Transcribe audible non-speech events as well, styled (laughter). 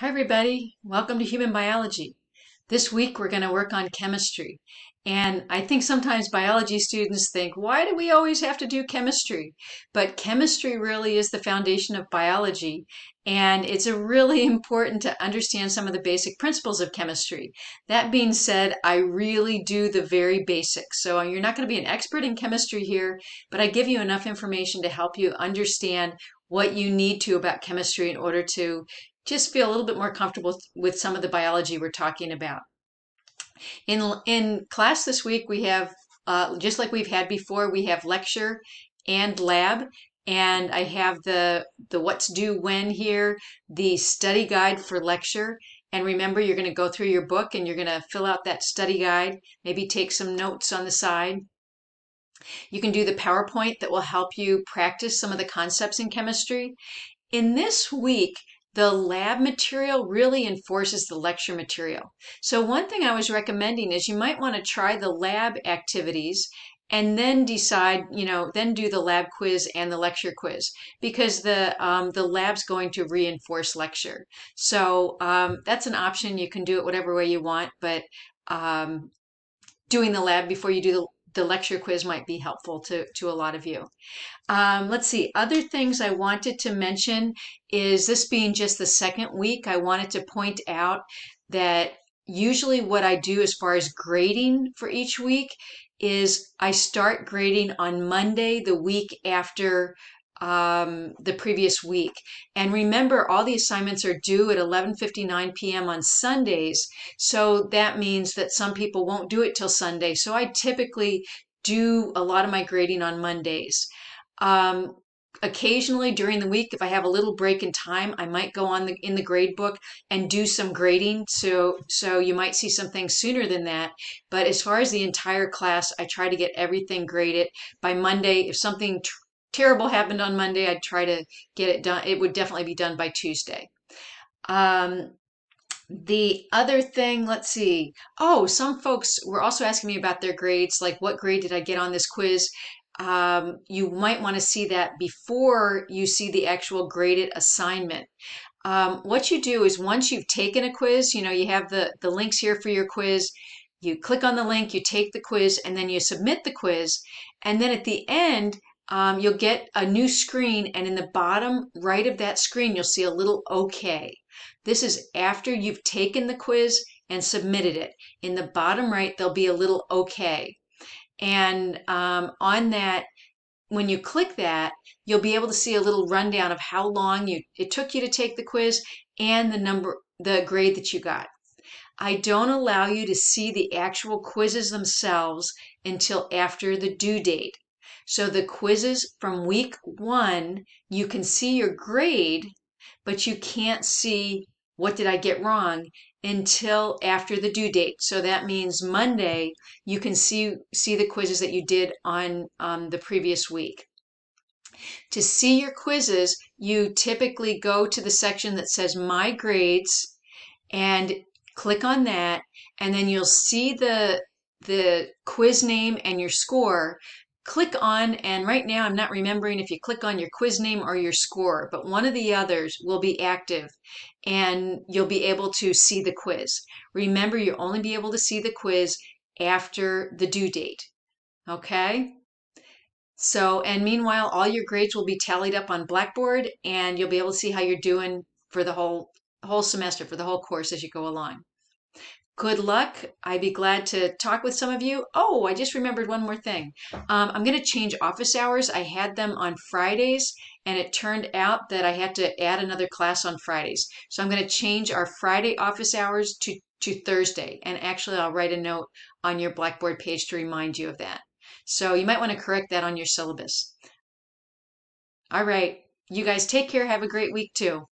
Hi, everybody. Welcome to Human Biology. This week we're going to work on chemistry. And I think sometimes biology students think, why do we always have to do chemistry? But chemistry really is the foundation of biology. And it's really (laughs) important to understand some of the basic principles of chemistry. That being said, I really do the very basics. So uh, you're not going to be an expert in chemistry here, but I give you enough information to help you understand what you need to about chemistry in order to just feel a little bit more comfortable with some of the biology we're talking about. In, in class this week, we have, uh, just like we've had before, we have lecture and lab. And I have the, the what's due when here, the study guide for lecture. And remember, you're going to go through your book and you're going to fill out that study guide, maybe take some notes on the side. You can do the PowerPoint that will help you practice some of the concepts in chemistry. In this week, the lab material really enforces the lecture material. So one thing I was recommending is you might want to try the lab activities and then decide, you know, then do the lab quiz and the lecture quiz because the um, the lab's going to reinforce lecture. So um, that's an option. You can do it whatever way you want, but um, doing the lab before you do the lecture quiz might be helpful to, to a lot of you. Um, let's see, other things I wanted to mention is this being just the second week, I wanted to point out that usually what I do as far as grading for each week is I start grading on Monday, the week after um, the previous week. And remember, all the assignments are due at 11:59 p.m. on Sundays, so that means that some people won't do it till Sunday. So I typically do a lot of my grading on Mondays. Um, occasionally during the week if i have a little break in time i might go on the in the grade book and do some grading so so you might see some things sooner than that but as far as the entire class i try to get everything graded by monday if something terrible happened on Monday, I'd try to get it done. It would definitely be done by Tuesday. Um, the other thing, let's see. Oh, some folks were also asking me about their grades, like what grade did I get on this quiz? Um, you might want to see that before you see the actual graded assignment. Um, what you do is once you've taken a quiz, you know, you have the, the links here for your quiz. You click on the link, you take the quiz, and then you submit the quiz. And then at the end, um, you'll get a new screen and in the bottom right of that screen, you'll see a little OK. This is after you've taken the quiz and submitted it. In the bottom right, there'll be a little OK. And um, on that, when you click that, you'll be able to see a little rundown of how long you it took you to take the quiz and the number, the grade that you got. I don't allow you to see the actual quizzes themselves until after the due date. So the quizzes from week one, you can see your grade, but you can't see what did I get wrong until after the due date. So that means Monday, you can see, see the quizzes that you did on um, the previous week. To see your quizzes, you typically go to the section that says My Grades and click on that, and then you'll see the the quiz name and your score click on, and right now I'm not remembering if you click on your quiz name or your score, but one of the others will be active and you'll be able to see the quiz. Remember, you'll only be able to see the quiz after the due date. Okay? So, and meanwhile, all your grades will be tallied up on Blackboard and you'll be able to see how you're doing for the whole whole semester, for the whole course as you go along good luck. I'd be glad to talk with some of you. Oh, I just remembered one more thing. Um, I'm going to change office hours. I had them on Fridays, and it turned out that I had to add another class on Fridays. So I'm going to change our Friday office hours to, to Thursday. And actually, I'll write a note on your Blackboard page to remind you of that. So you might want to correct that on your syllabus. All right. You guys take care. Have a great week too.